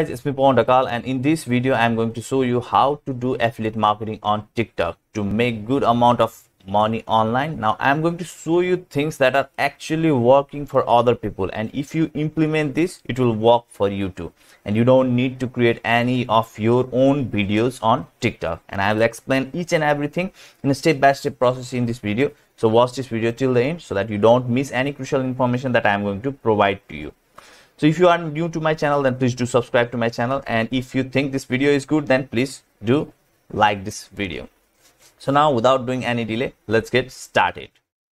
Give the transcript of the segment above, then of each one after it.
guys it's me Pawan Dhakal and in this video I'm going to show you how to do affiliate marketing on TikTok to make good amount of money online. Now i'm going to show you things that are actually working for other people and if you implement this it will work for you too. And you don't need to create any of your own videos on tiktok. And i will explain each and everything in a step-by-step -step process in this video. So watch this video till the end so that you don't miss any crucial information that i am going to provide to you so if you are new to my channel then please do subscribe to my channel. And if you think this video is good then please do like this video. So now without doing any delay let's get started.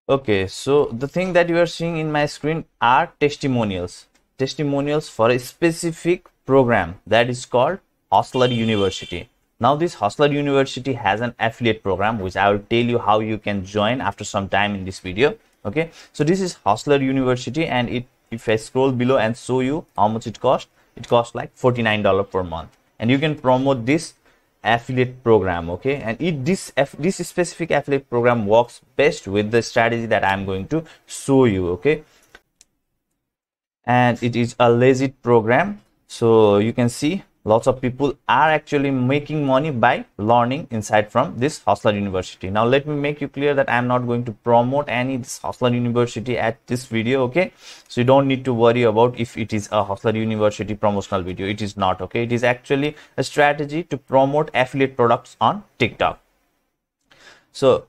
Okay so the thing that you are seeing in my screen are testimonials. Testimonials for a specific program that is called hustler university. Now this hustler university has an affiliate program which i will tell you how you can join after some time in this video. Okay so this is hustler university and it if i scroll below and show you how much it costs it costs like 49 dollar per month. And you can promote this affiliate program okay? And it this this specific affiliate program works best with the strategy that i'm going to show you okay? And it is a legit program. So you can see lots of people are actually making money by learning inside from this hustler university. Now let me make you clear that i'm not going to promote any this hustler university at this video okay? So you don't need to worry about if it is a hustler university promotional video. It is not okay? It is actually a strategy to promote affiliate products on tiktok. So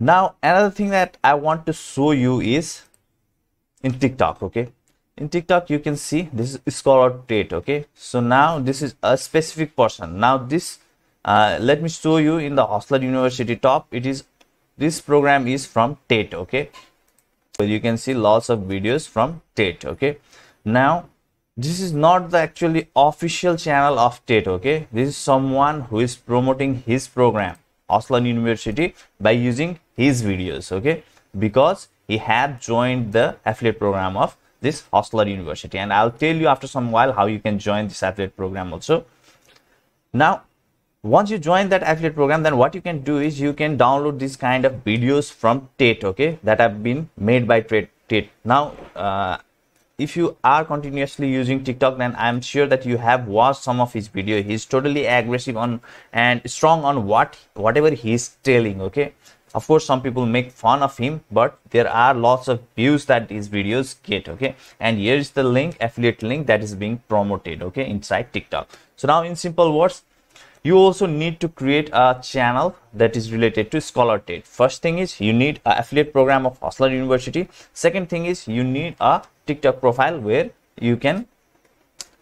now another thing that i want to show you is in tiktok okay in tiktok you can see this is scholar tate okay? So now this is a specific person now this uh, let me show you in the hustler university top. It is this program is from tate okay? So you can see lots of videos from tate okay? Now this is not the actually official channel of tate okay? This is someone who is promoting his program hustler university by using his videos okay? Because he had joined the affiliate program of this Hustler University. And I'll tell you after some while how you can join this affiliate program also. Now, once you join that affiliate program, then what you can do is you can download this kind of videos from Tate, okay, that have been made by Tate. Now, uh, if you are continuously using TikTok, then I'm sure that you have watched some of his video. He's totally aggressive on and strong on what whatever he's telling, okay of course some people make fun of him but there are lots of views that these videos get okay? And here is the link affiliate link that is being promoted okay inside tiktok. So now in simple words you also need to create a channel that is related to scholar tate. First thing is you need an affiliate program of hustler university. Second thing is you need a tiktok profile where you can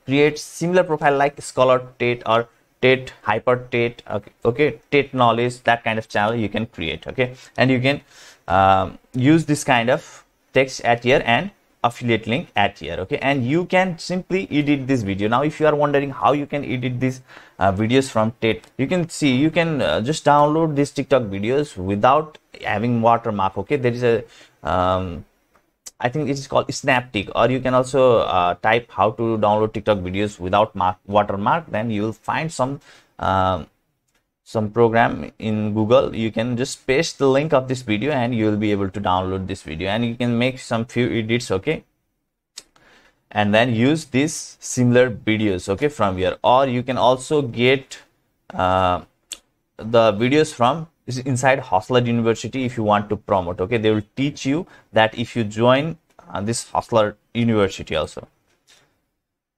create similar profile like scholar tate or tate hyper tate okay, okay tate knowledge that kind of channel you can create okay? And you can um, use this kind of text at here and affiliate link at here okay? And you can simply edit this video. Now if you are wondering how you can edit these uh, videos from tate you can see you can uh, just download these tiktok videos without having watermark okay? There is a um, I think it is called Snaptik or you can also uh, type how to download TikTok videos without mark, watermark. Then you will find some uh, some program in Google. You can just paste the link of this video and you will be able to download this video. And you can make some few edits okay? And then use these similar videos okay from here. Or you can also get uh, the videos from inside Hustler University if you want to promote okay? They will teach you that if you join uh, this Hustler University also.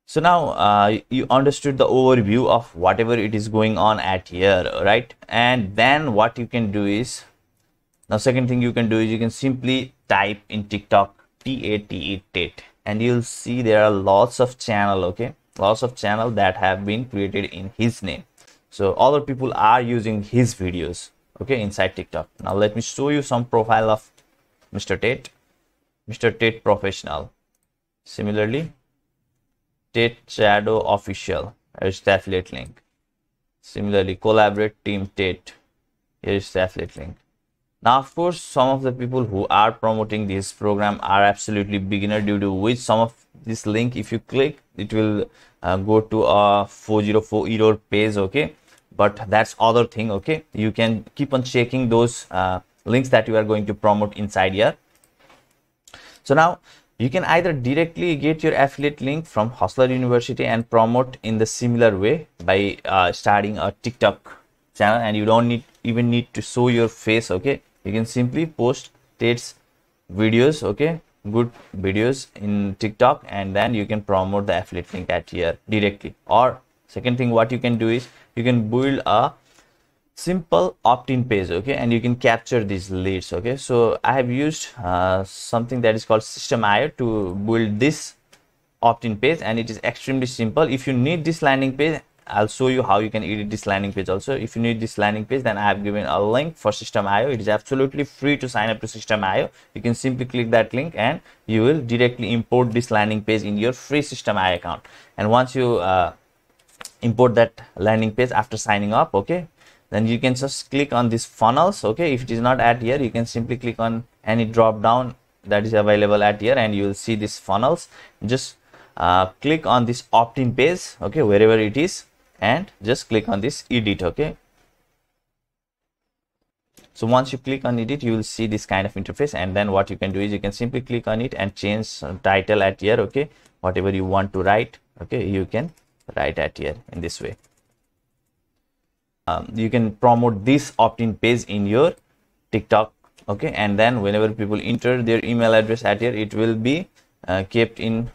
So now uh, you understood the overview of whatever it is going on at here right? And then what you can do is now second thing you can do is you can simply type in tiktok tate and you'll see there are lots of channel okay? Lots of channel that have been created in his name. So other people are using his videos okay inside tiktok. Now let me show you some profile of mr tate. Mr tate professional. Similarly tate shadow official. Here's the affiliate link. Similarly collaborate team tate. Here's the affiliate link. Now of course some of the people who are promoting this program are absolutely beginner due to which some of this link if you click it will uh, go to a 404 error page okay but that's other thing okay? You can keep on checking those uh, links that you are going to promote inside here. So now you can either directly get your affiliate link from Hustler University and promote in the similar way by uh, starting a TikTok channel and you don't need even need to show your face okay? You can simply post Tate's videos okay? Good videos in TikTok and then you can promote the affiliate link at here directly. Or second thing what you can do is you can build a simple opt-in page okay? And you can capture these leads okay? So i have used uh, something that is called systeme.io to build this opt-in page and it is extremely simple. If you need this landing page i'll show you how you can edit this landing page also. If you need this landing page then i have given a link for systeme.io it is absolutely free to sign up to systeme.io you can simply click that link and you will directly import this landing page in your free systeme.io account. And once you uh, import that landing page after signing up okay? Then you can just click on these funnels okay? If it is not at here you can simply click on any drop down that is available at here and you will see these funnels. Just uh, click on this opt-in page okay wherever it is and just click on this edit okay? So once you click on edit you will see this kind of interface and then what you can do is you can simply click on it and change title at here okay? Whatever you want to write okay? You can write at here in this way. Um, you can promote this opt-in page in your tiktok okay? And then whenever people enter their email address at here it will be uh, kept in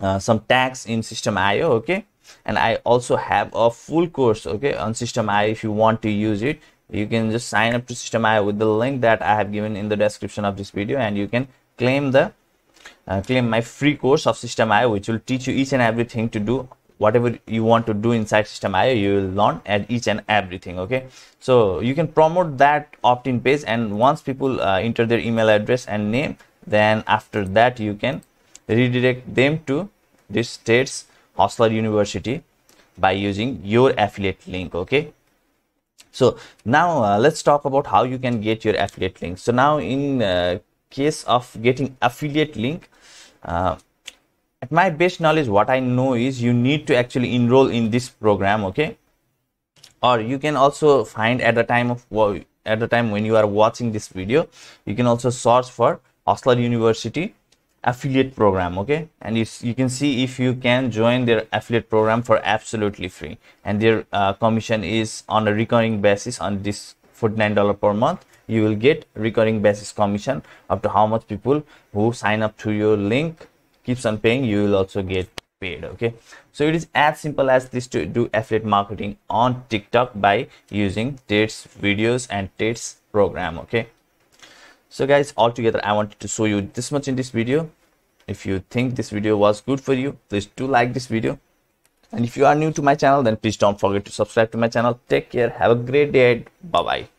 uh, some tags in systeme.io okay? And i also have a full course okay on systeme.io if you want to use it you can just sign up to systeme.io with the link that i have given in the description of this video and you can claim the uh, claim my free course of systeme.io which will teach you each and everything to do whatever you want to do inside systeme.io you will learn at each and everything okay? So you can promote that opt-in page and once people uh, enter their email address and name then after that you can redirect them to this Tate's Hustler University by using your affiliate link okay? So now uh, let's talk about how you can get your affiliate link. So now in uh, case of getting affiliate link uh, at my best knowledge what i know is you need to actually enroll in this program okay? Or you can also find at the time of at the time when you are watching this video you can also search for Hustler University affiliate program okay? And you, you can see if you can join their affiliate program for absolutely free. And their uh, commission is on a recurring basis on this $49 per month you will get recurring basis commission up to how much people who sign up to your link keeps on paying you will also get paid okay? So it is as simple as this to do affiliate marketing on tiktok by using Tate's videos and Tate's program okay? So guys altogether i wanted to show you this much in this video. If you think this video was good for you please do like this video. And if you are new to my channel then please don't forget to subscribe to my channel. Take care. Have a great day. Bye bye